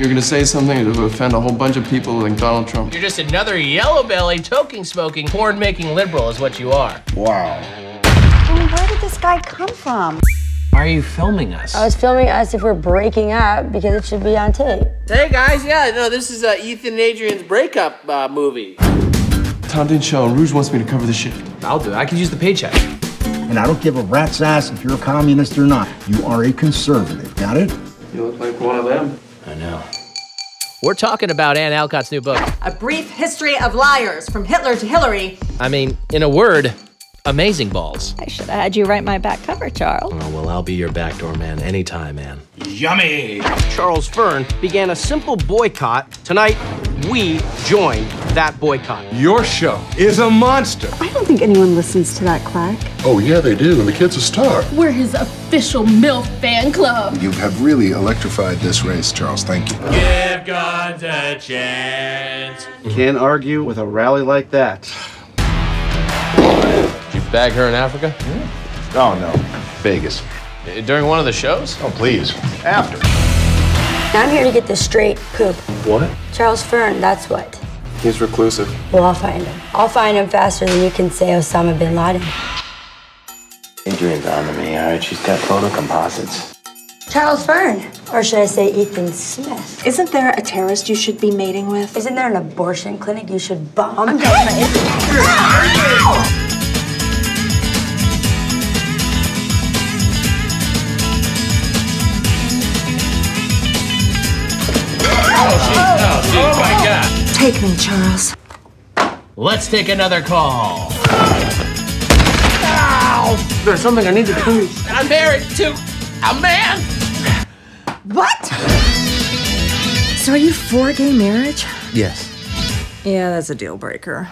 You're gonna say something to offend a whole bunch of people like Donald Trump. You're just another yellow belly, toking smoking, porn making liberal, is what you are. Wow. I mean, where did this guy come from? Why are you filming us? I was filming us if we're breaking up because it should be on tape. Hey guys, yeah, no, this is uh, Ethan and Adrian's breakup uh, movie. Tom didn't show, and Rouge wants me to cover the shit. I'll do it. I can use the paycheck. And I don't give a rat's ass if you're a communist or not. You are a conservative. Got it? You look like one of them. I know. We're talking about Ann Alcott's new book. A brief history of liars from Hitler to Hillary. I mean, in a word, amazing balls. I should have had you write my back cover, Charles. Oh, well, I'll be your backdoor man anytime, man. Yummy. Charles Fern began a simple boycott. Tonight, we join that boycott. Your show is a monster. I don't think anyone listens to that quack. Oh, yeah, they do, and the kid's a star. We're his official MILF fan club. You have really electrified this race, Charles. Thank you. Give guns a chance. Can't argue with a rally like that. Did you bag her in Africa? Hmm? Oh, no. Vegas. During one of the shows? Oh, please. After. Now I'm here to get this straight, Poop. What? Charles Fern, that's what. He's reclusive. Well, I'll find him. I'll find him faster than you can say Osama bin Laden. Adrian's on to me, all right? She's got photo composites. Charles Fern. Or should I say Ethan Smith? Isn't there a terrorist you should be mating with? Isn't there an abortion clinic you should bomb? Oh, Take me, Charles. Let's take another call. Ow! There's something I need to tell you. I'm married to a man. What? So are you for gay marriage? Yes. Yeah, that's a deal breaker.